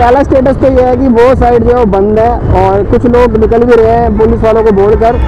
पहला स्टेटस तो ये है कि वो साइड जो है बंद है और कुछ लोग निकल भी रहे हैं, पुलिस वालों को बोलकर।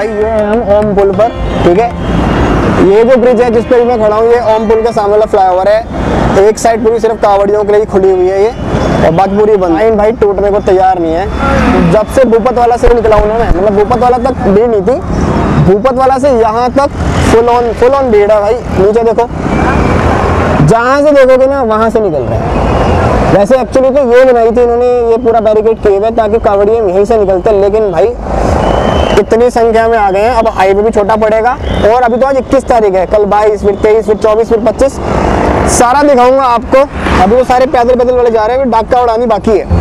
भाई, ये है हम ओम पुल पर, ठीक है? ये जो ब्रिज है जिस पर मैं खड़ा हूँ, ये ओम पुल के सामने वाला फ्लाईओवर है। एक साइड पूरी सिर्फ़ कावड़ियों के लिए खुली हुई है ये, और बाकी पूरी बंद। लाइन भाई, टूटने को तैयार नहीं है। जब से भूपत वाला से निकला मैं मतलब भूपत वाला तक भीड़ नहीं थी, भूपत वाला से यहाँ तक फुल ऑन फुल ऑन भीड़ है भाई। नीचे देखो। जहाँ से देखोगे ना, वहाँ से निकल रहे हैं। वैसे एक्चुअली तो ये बनाई थी इन्होंने, ये पूरा बैरिकेड किए हुए ताकि कावड़िए यहीं से निकलते लेकिन भाई इतनी संख्या में आ गए हैं? अब हाईवे भी छोटा पड़ेगा। और अभी तो आज 21 तारीख है। कल 22 फिर 23 फिर 24 फिर 25 सारा दिखाऊँगा आपको। अभी वो सारे पैदल पैदल वाले जा रहे हैं। डाका उड़ानी बाकी है।